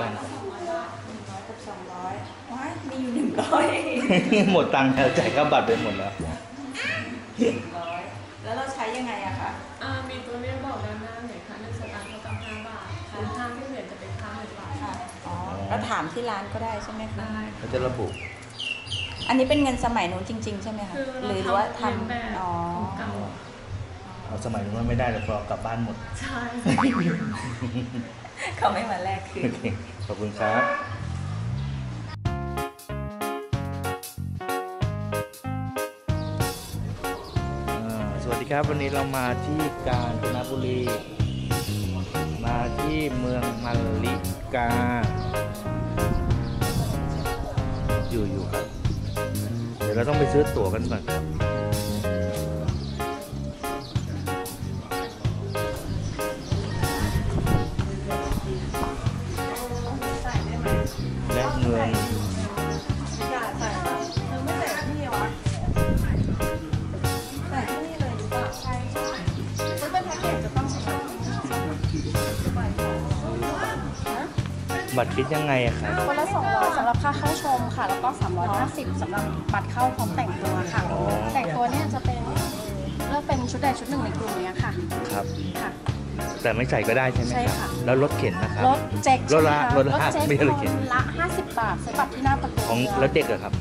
ตังค์หนึ่งร้อยกับสองร้อยว้ายมีอยู่หนึ่งร้อยหมดตังค์แล้วจ่ายค่าบัตรไปหมดแล้ว หนึ่งร้อยแล้วเราใช้ยังไงอะคะอ่ามีตัวเลขบอกด้านหน้าเหรียญค่ะหนึ่งสตางค์เท่ากับห้าบาทหรือห้าที่เหรียญจะเป็นค่าหนึ่งบาทค่ะอ๋อก็ถามที่ร้านก็ได้ใช่ไหมคะ ได้ เขาจะระบุ อันนี้เป็นเงินสมัยนู้นจริง ๆ ใช่ไหมคะคือหรือเราว่าทำเรียนแบบทำอ๋อของเก่าเอาสมัยนู้นไม่ได้เลยพอกลับบ้านหมด ใช่ เขาไม่มาแลกคืนขอบคุณครับสวัสดีครับวันนี้เรามาที่กาญจนบุรี มาที่เมืองมัลลิกา อยู่อยู่ครับ เดี๋ยวเราต้องไปซื้อตั๋วกันก่อนครับ บัตรคิดยังไงอะครับคนละ200สำหรับค่าเข้าชมค่ะ แล้วก็ 350สำหรับบัตรเข้าพร้อมแต่งตัวค่ะอ๋อแต่งตัวเนี่ยจะเป็นเลือกเป็นชุดใดชุดหนึ่งในกลุ่มเนี้ยค่ะ ครับ ค่ะ แต่ไม่ใส่ก็ได้ใช่ไหมใช่ครับค่ะ แล้วรถเข็นนะครับ รถเจ็กรถละใช่ไหมครถละเจ็กไม่ใช่รถเข็นคนละ 50 บาทซื้อบัตรที่หน้าประตูของเมืแล้วเด็กเหรอครับ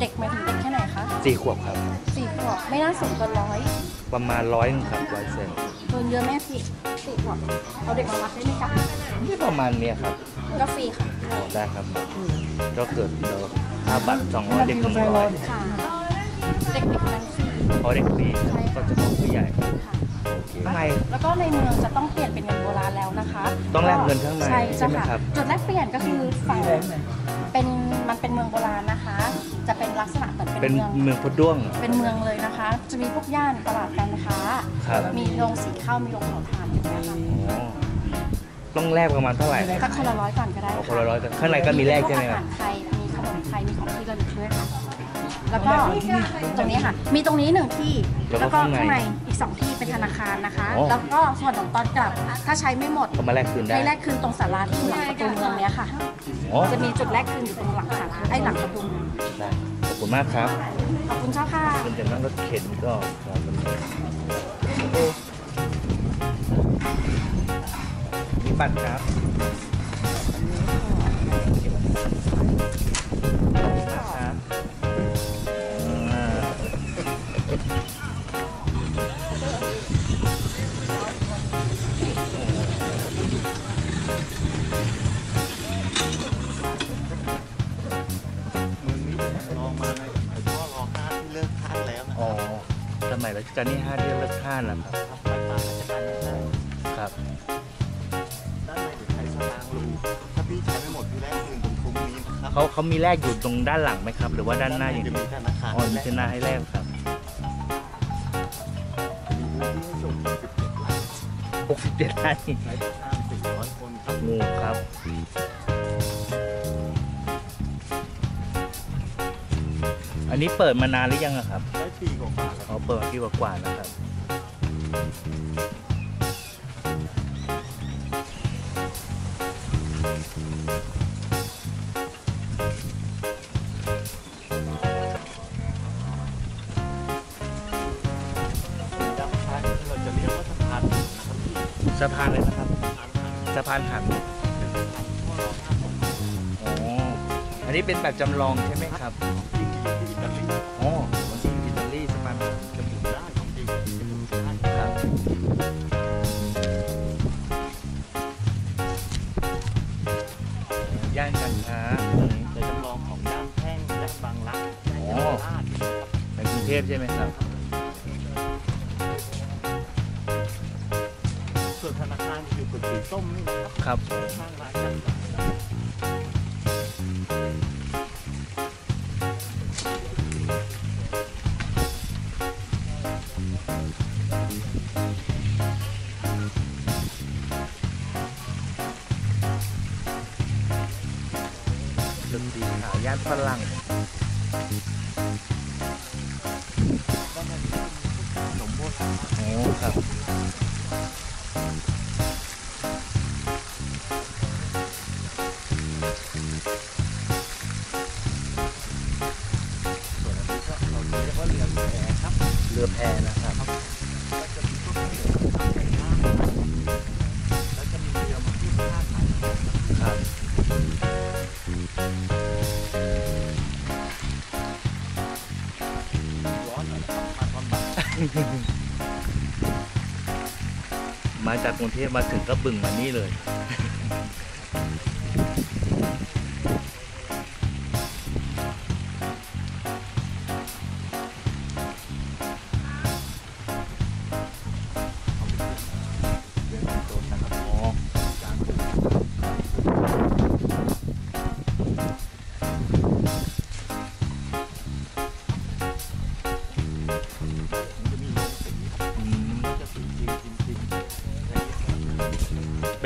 เด็กหมายถึงเด็กแค่ไหนคะสี่ขวบครับสี่ขวบไม่น่าสูงเกินร้อยประมาณร้อยครับร้อยเซนเกินเยอะแม่พี่สี่ขวบเอาเด็กมาวัดได้ไหมคะนี่ประมาณเนี้ยครับ ก็ฟรีค่ะได้ครับก็เกิดเดี๋ยวค่าบัตรสองร้อยเด็กหนึ่งร้อยค่ะเด็กๆนั้นฟรีพอเด็กฟรีก็จะของผู้ใหญ่ค่ะ โอเค ข้างใน แล้วก็ในเมืองจะต้องเปลี่ยนเป็นเงินโบราณแล้วนะคะต้องแลกเงินข้างในใช่ใช่ไหมจ้ะครับ จุดแลกเปลี่ยนก็คือฝั่งเป็นมันเป็นเมืองโบราณนะคะ จะเป็นลักษณะเหมือนเป็เป็นนเมือง เมืองพดด้วง เป็นเมืองเลยนะคะ จะมีพวกย่านตลาดการค้า ครับ มีโรงสีข้าว มีโรงเผาถ่านอย่างเงี้ยค่ะ อ๋อ ต้องแลกประมาณเท่าไหร่ก็คนละร้อยก่อนก็ได้เอาค่ะคนละร้อยกันข้างในก็มีแลกใช่ไหมอาครัหาบรไทยมีขนมไทยมีของที่ระลึกด้วยค่ะแล้วก็ตรงนี้ค่ะ มีตรงนี้หนึ่งที่ แล้วก็แล้วก็ข้างในข้างในอีกสองที่เป็นธนาคารนะคะอ๋อแล้วก็ส่วนของตอนกลับ ถ้าใช้ไม่หมดก็มาแลกคืนได้ให้แลกคืนตรงศาลาที่อยู่หลังประตูเมืองเนี้ยค่ะอ๋อจะมีจุดแลกคืนอยู่ตรงหลังศาลาไอ้หลังประตูเมืองได้ขอบคุณมากครับ ขอบคุณเจ้าค่ะคุณจะนั่งรถเข็นก็ บนนี้มีบัตรครับครับอ่าอ๋อสมัยรัชกาลที่ห้าที่เลิกท่านแล้วครับครับด้านในเดี๋ยวใช้สตางค์รูถ้าพี่ใช้ไม่หมดพี่แลกคืนตรงคุ้มนี้นะครับ เขาเขามีแลกอยู่ตรงด้านหลังไหมครับ หรือว่าด้านหน้าอย่างจะเดียวมีธนาคารอ๋อมีแลกชนะให้แลกครับมีพื้นที่ให้ส่ง1767ล้านไร่ใช้ข้าม400คนครับงูครับอันนี้เปิดมานานหรือยังอะครับได้ปีกว่าๆแล้วอ๋อเปิดมาปีกว่าๆนะครับด้าะเรียกว่าสะพานนะครับพี่สะพานเลยนะครับสะพานทางสะพานหันอ๋ออันนี้เป็นแบบจำลองใช่ไหมครับที่ที่อิตาลีอ๋อมันที่อิตาลีสะพานหันจะหมุนได้ของจริงจะหมุนได้ครับย่านการค้าตรงนี้จะจำลองของย่านแท่งย่านบางรักย่านอ๋เยาอวราชในกรุงเทพใช่ไหมครับ ฝรั่งสมบูรณ์โอ้ครับครับ เรือแพนะ กกรุงเทพมาถึงก็บึงมานี่เลย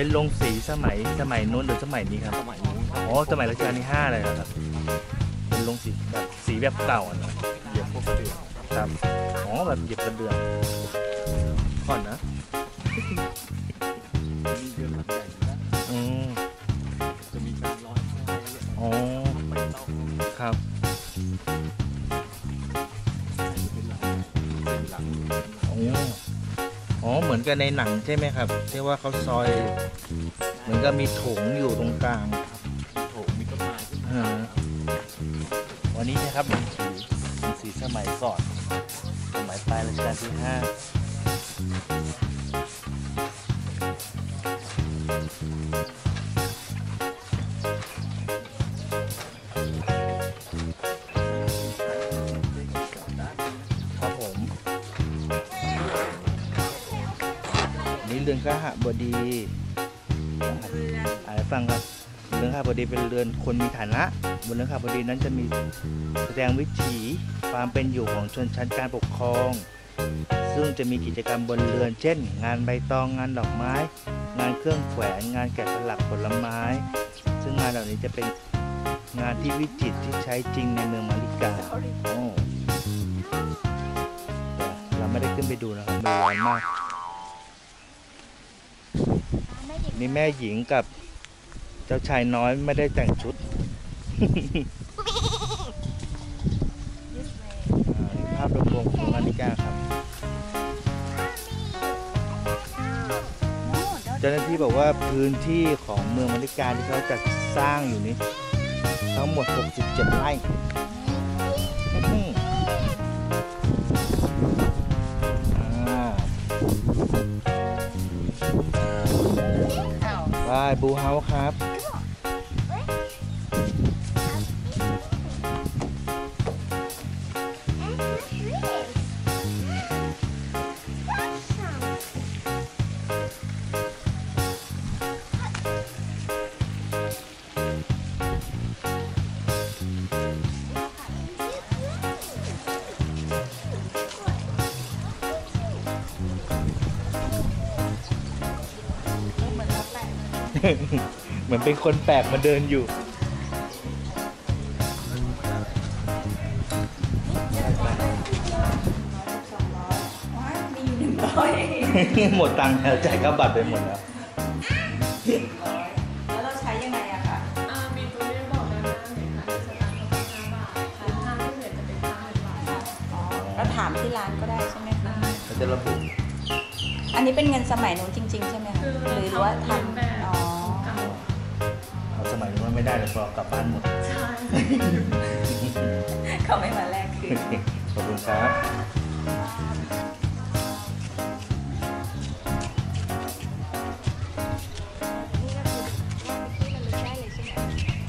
เป็นโรงสีสมัยสมัยนู้นหรือสมัยนี้ครับ สมัยนู้นครับอ๋อสมัยรัชกาลที่ห้าเลยเหรอครับ เป็นโรงสีแบบสีแบบเก่าอะเนอะเหยียบพวกเดือครับ อ๋อแบบเหยียบกระเดื่องก่อนนะ กันในหนังใช่ไหมครับที่ว่าเขาซอยเหมือนกับมีโถงอยู่ตรงกลางโถมีต้นไม้ขึ้นอ่ามาวันนี้นะครับเป็นสีเป็นสีสมัยก่อน สมัยปลายรัชกาลที่ห้า นี่เรือนข้าหบดีอ่านให้ฟังครับเรือนข้าบดีเป็นเรือนคนมีฐานะ บนเรือนข้าบดีนั้นจะมีแสดงวิถีความเป็นอยู่ของชนชั้นการปกครอง ซึ่งจะมีกิจกรรมบนเรือน เช่น งานใบตองงานดอกไม้ งานเครื่องแขวนงานแกะสลักผลไม้ ซึ่งงานเหล่านี้จะเป็นงานที่วิจิตรที่ใช้จริงในเมืองมาริกาโอ้แต่เราไม่ได้ขึ้นไปดูนะครับมันร้อนมาก นี่แม่หญิงกับเจ้าชายน้อยไม่ได้แต่งชุดภาพรวมของนาฬิกาครับ เจ้าหน้าที่บอกว่าพื้นที่ของเมืองมาริกาที่เขาจะสร้างอยู่นี้ ทั้งหมด 67 ไร่ บายบูเฮาครับ เหมือนเป็นคนแปลกมาเดินอยู่ หมดตังค์แล้วจ่ายค่าบัตรไปหมดแล้ว แล้วเราใช้ยังไงอะคะอ่ามีตัวเลขบอกด้านหน้าเห็นค่ะสตางค์เขาตั้ง5บาทคูณ5ที่เหลือจะเป็นค่าเงินบาทค่ะอ๋อเราถามที่ร้านก็ได้ใช่ไหมคะเขาจะระบุ อันนี้เป็นเงินสมัยนู้นจริง ๆ ใช่ไหมคะคือหรือว่าทำแบบ มัยนี้มันไม่ได้เลยพอกลับบ้านหมด ใช่เขาไม่มาแลกคืนขอบคุณครับ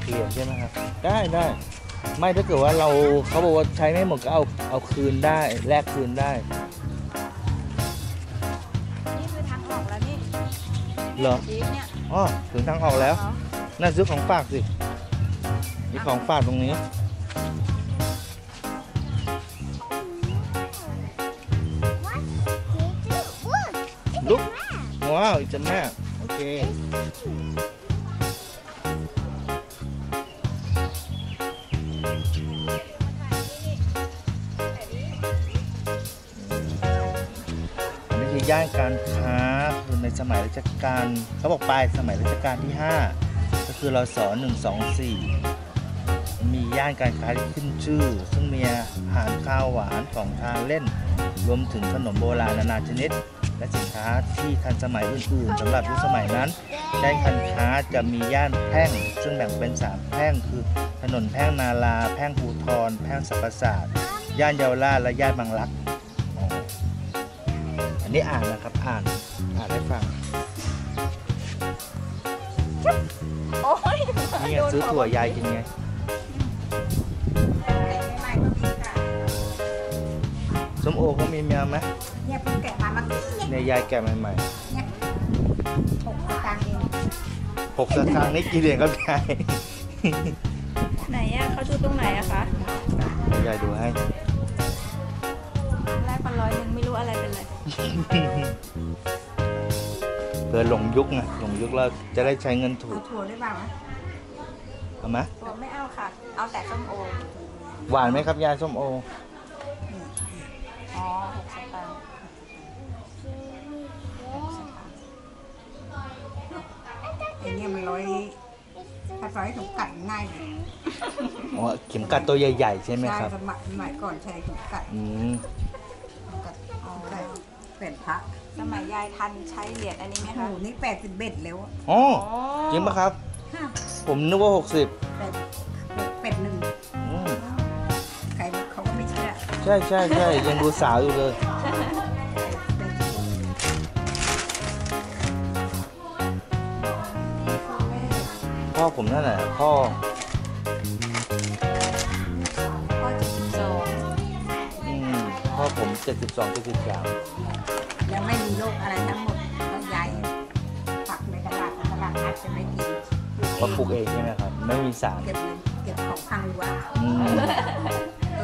เคลียร์ใช่ไหมครับได้ได้ไม่ถ้าเกิดว่าเราเขาบอกว่าใช้ไม่หมดก็เอาเอาคืนได้แลกคืนได้นี่คือทางออกแล้วนี่เหรอจี๊บเนี่ยอ๋อถึงทางออกแล้ว เหรอ น่าซื้อของฝากสิ มีของฝากตรงนี้ ลุก ว้าวจะแม่โอเคอันนี้คือย่านการค้าคือในสมัยรัชกาลเขาบอกปลายสมัยรัชกาลที่5ก็ คือรศ124 มีย่านการค้าที่ขึ้นชื่อ ซึ่งมีอาหารข้าวหวานของทานเล่น รวมถึงขนมโบราณนานาชนิด และสินค้าที่ทันสมัยอื่นๆสำหรับยุคสมัยนั้นย่านการค้าจะมีย่านแพร่ง ซึ่งแบ่งเป็นสามแพร่ง คือถนนแพร่งนาลา แพร่งภูทร แพร่งสรรพศาสตร์ย่านเยาวราชและย่านบางรักอันนี้อ่านนะครับอ่านอ่านให้ฟัง นี่ไงซื้อถั่วยายกินไงส้มโอเขามีเมียไหมเนี่ยเพิ่งแกะมาเมื่อกี้เนี่ยยายแกะใหม่หกสตางค์เองๆหกสตางค์นี่กี่เหรียญครับยายไหนอะเขาดูตรงไหนอะคะเดี๋ยวยายดูให้ แรกพันร้อยหนึ่งไม่รู้อะไรเป็นไรเผื่อหลงยุคไงหลงยุคเราจะได้ใช้เงินถูเอาก ถั่วด้วยเปล่าวะ เอาไหมถั่วไม่เอาค่ะ เอาแต่ส้มโอ หวานไหมครับยายส้มโอ อ๋อหกสตางค์ไอ้เนี่ยมันร้อยถ้าร้อยถุงกัดง่ายเลยอ๋อเข็มกัดตัวใหญ่ๆใช่ไหมครับ สมัยสมัยก่อนใช้ถุงกัดอืม ถุงกัดเอาได้เป็นพระสมัยยายทันใช้เหรียญอันนี้ไหมคะโอ้นี่แปดสิบเบ็ดแล้วอะอ๋อ จริงปะครับ ผมนึกว่า 60 เป็ดเป็ดหนึ่งอืมใครเขาก็ไม่เชื่อใช่ใช่ใช่ ยังดูสาวอยู่เลยพ่อผมนั่นแหละพ่อพ่อเจ็ดสิบสองอืมพ่อผม 72 73ยังไม่มีโรคอะไรทั้งหมดก็ยายฝักในตลาดตลาดนัดจะไม่กิน มาปลูกเองใช่ไหมครับ ไม่มีสาร เก็บเงินเก็บของพังดีกว่าอืม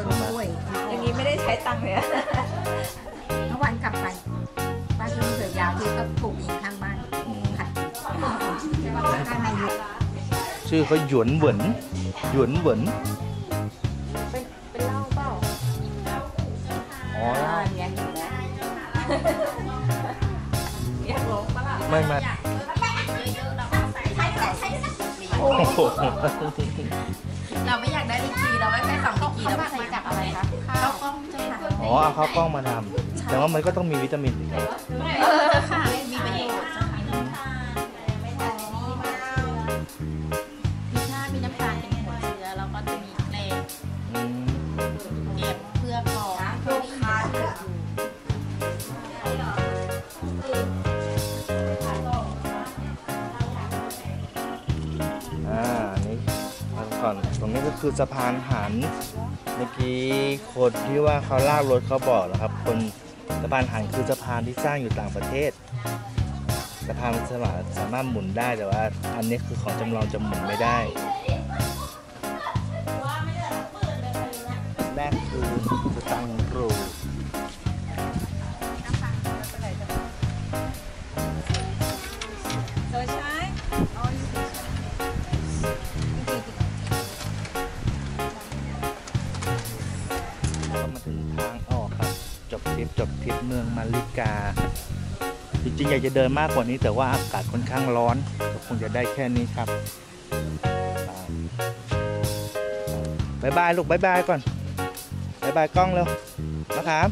ต้นกล้วยอย่างนี้ไม่ได้ใช้ตังค์เลยอะเมื่อวันกลับไปป้าซื้อเสือยาวที่ก็ปลูกเองข้างบ้านอืมขัดข้างในอยู่ชื่อเขาหยวนเหวินหยวนเหวินเป็นเป็นเหล้าเปล่าอ๋ออ่าเนี่ยเห็นไหมอยากลงปะล่ะไม่ไม่ เราไม่อยากได้ลิกีเราไม่ใช่สองลิกีเราไม่ใส่จากอะไรคะข้าวกล้องใช่ค่ะอ๋อเอาข้าวกล้องมาทำแต่ว่ามันก็ต้องมีวิตามินสิครับเออค่ะ ตรงนี้ก็คือสะพานหัน เมื่อกี้คนที่ว่าเขาลากรถเขาบอกแล้วครับ คนสะพานหันคือสะพานที่สร้างอยู่ต่างประเทศสะพานมันสามารถสามารถหมุนได้แต่ว่า อันนี้คือของจำลองจะหมุนไม่ได้ ทางออกครับ จบทริปจบทริปเมืองมัลลิกา จริงๆ อยากจะเดินมากกว่านี้ แต่ว่าอากาศค่อนข้างร้อนก็คงจะได้แค่นี้ครับ bye bye ลูก bye bye ก่อน bye bye กล้องเร็วนะครับ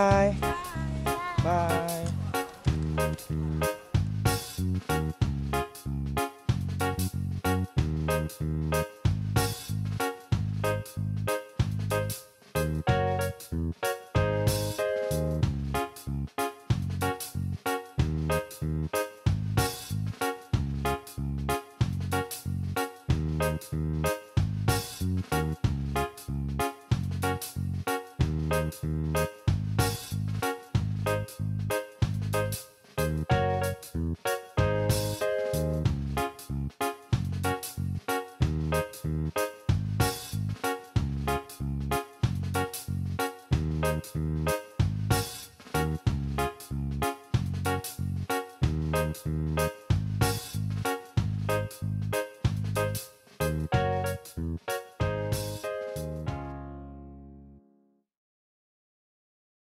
bye bye